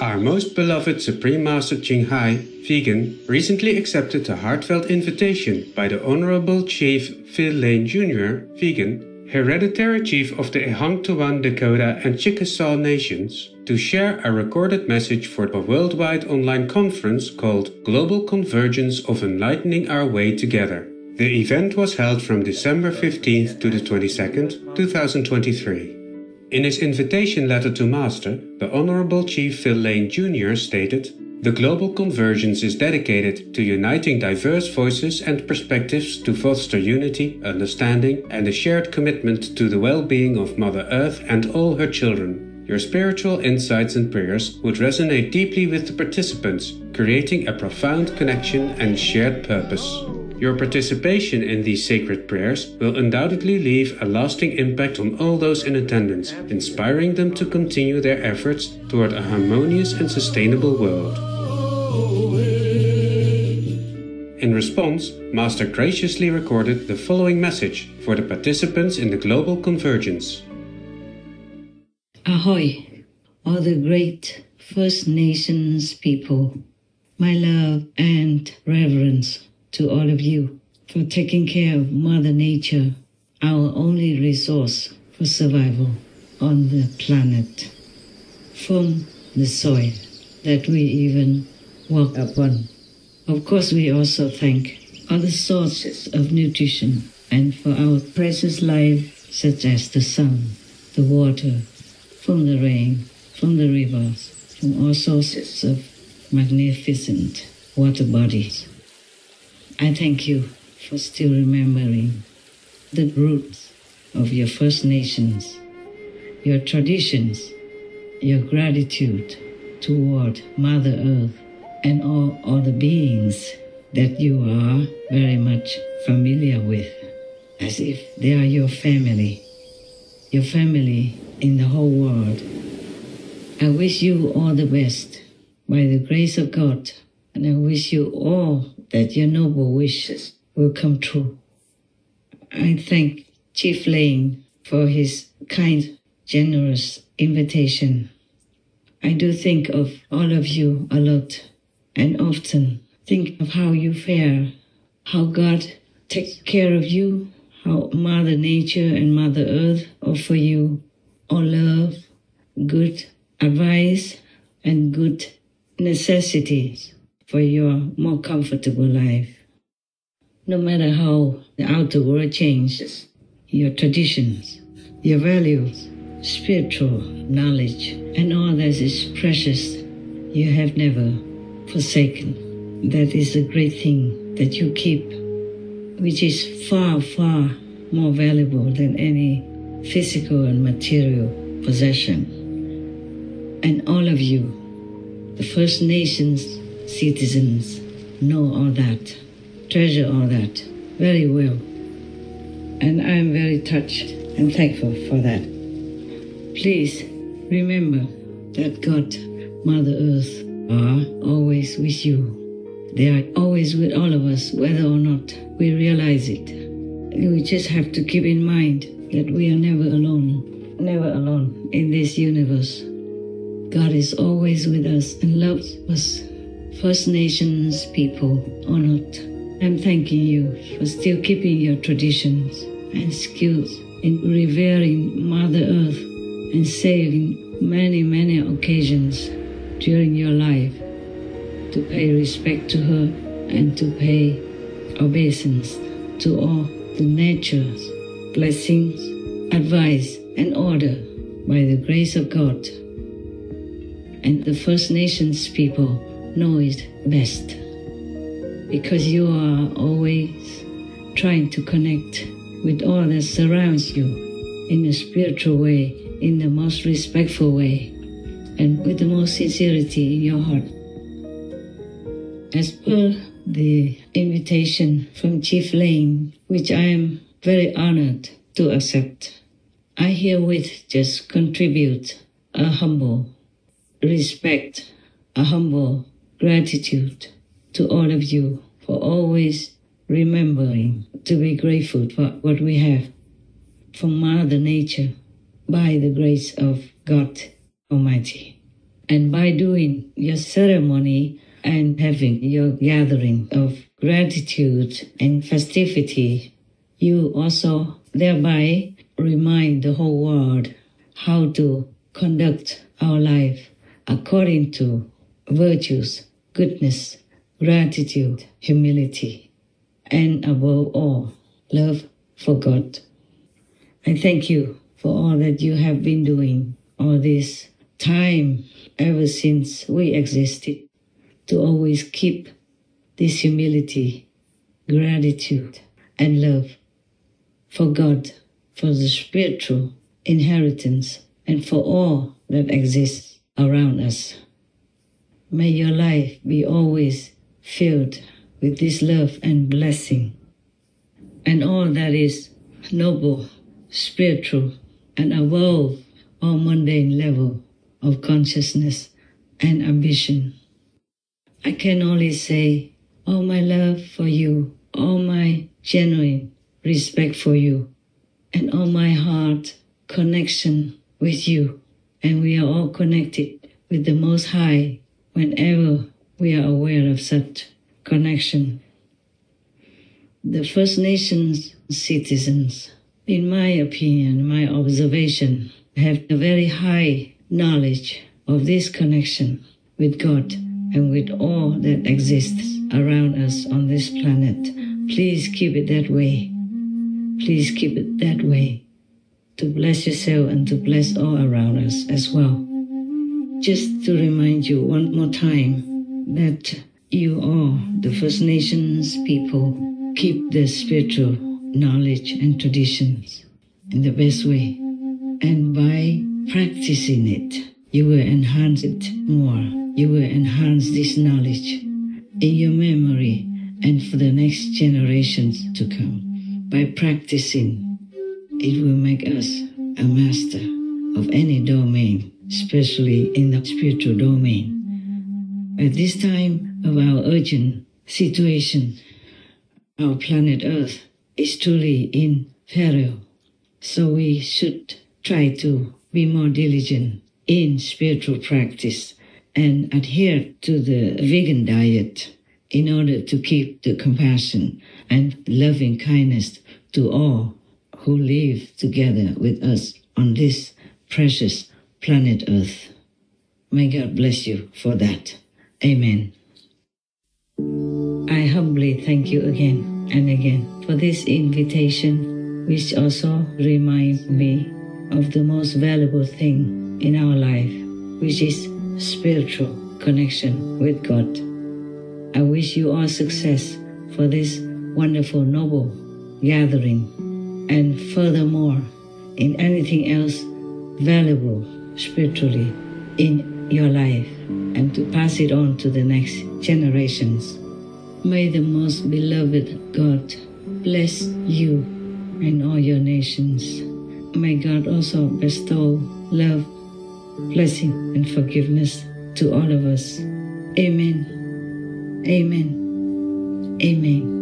Our most beloved Supreme Master Ching Hai, vegan, recently accepted a heartfelt invitation by the Honorable Chief Phil Lane Jr., vegan, hereditary chief of the Ihanktonwan, Dakota, and Chickasaw nations, to share a recorded message for a worldwide online conference called Global Convergence of Enlightening Our Way Together. The event was held from December 15th to the 22nd, 2023. In his invitation letter to Master, the Honorable Chief Phil Lane Jr. stated, The Global Convergence is dedicated to uniting diverse voices and perspectives to foster unity, understanding, and a shared commitment to the well being of Mother Earth and all her children. Your spiritual insights and prayers would resonate deeply with the participants, creating a profound connection and shared purpose. Your participation in these sacred prayers will undoubtedly leave a lasting impact on all those in attendance, inspiring them to continue their efforts toward a harmonious and sustainable world. In response, Master graciously recorded the following message for the participants in the Global Convergence. Ahoy, all the great First Nations people. My love and reverence to all of you for taking care of Mother Nature, our only resource for survival on the planet, from the soil that we even walk upon. Of course, we also thank other sources of nutrition and for our precious life, such as the sun, the water, from the rain, from the rivers, from all sources of magnificent water bodies. I thank you for still remembering the roots of your First Nations, your traditions, your gratitude toward Mother Earth and all other beings that you are very much familiar with, as if they are your family, your family in the whole world. I wish you all the best by the grace of God, and I wish you all that your noble wishes will come true. I thank Chief Lane for his kind, generous invitation. I do think of all of you a lot and often think of how you fare, how God takes care of you, how Mother Nature and Mother Earth offer you all love, good advice, and good necessities for your more comfortable life. No matter how the outer world changes, your traditions, your values, spiritual knowledge, and all that is precious, you have never forsaken. That is a great thing that you keep, which is far, far more valuable than any physical and material possession. And all of you, the First Nations citizens know all that, treasure all that very well. And I'm very touched and thankful for that. Please remember that God, Mother Earth, are always with you. They are always with all of us, whether or not we realize it. We just have to keep in mind that we are never alone, never alone in this universe. God is always with us and loves us First Nations people or not. I'm thanking you for still keeping your traditions and skills in revering Mother Earth and saving many, many occasions during your life to pay respect to her and to pay obeisance to all the nature's blessings, advice, and order by the grace of God. And the First Nations people know it best because you are always trying to connect with all that surrounds you in a spiritual way, in the most respectful way, and with the most sincerity in your heart. As per the invitation from Chief Lane, which I am very honored to accept, I herewith just contribute a humble respect, a humble gratitude to all of you for always remembering to be grateful for what we have from Mother Nature by the grace of God Almighty. And by doing your ceremony and having your gathering of gratitude and festivity, you also thereby remind the whole world how to conduct our life according to virtues, goodness, gratitude, humility, and above all, love for God. I thank you for all that you have been doing all this time ever since we existed to always keep this humility, gratitude, and love for God, for the spiritual inheritance, and for all that exists around us. May your life be always filled with this love and blessing, and all that is noble, spiritual, and above all mundane level of consciousness and ambition. I can only say, all my love for you, all my genuine respect for you, and all my heart connection with you. And we are all connected with the Most High whenever we are aware of such connection. The First Nations citizens, in my opinion, my observation, have a very high knowledge of this connection with God and with all that exists around us on this planet. Please keep it that way. Please keep it that way to bless yourself and to bless all around us as well. Just to remind you one more time that you are the First Nations people. Keep the spiritual knowledge and traditions in the best way. And by practicing it, you will enhance it more. You will enhance this knowledge in your memory and for the next generations to come. By practicing, it will make us a master of any domain, especially in the spiritual domain. At this time of our urgent situation, our planet Earth is truly in peril. So we should try to be more diligent in spiritual practice and adhere to the vegan diet in order to keep the compassion and loving kindness to all who live together with us on this precious planet Earth. May God bless you for that. Amen. I humbly thank you again and again for this invitation, which also reminds me of the most valuable thing in our life, which is spiritual connection with God. I wish you all success for this wonderful, noble gathering, and furthermore, in anything else valuable spiritually in your life, and to pass it on to the next generations. May the most beloved God bless you and all your nations. May God also bestow love, blessing, and forgiveness to all of us. Amen. Amen. Amen.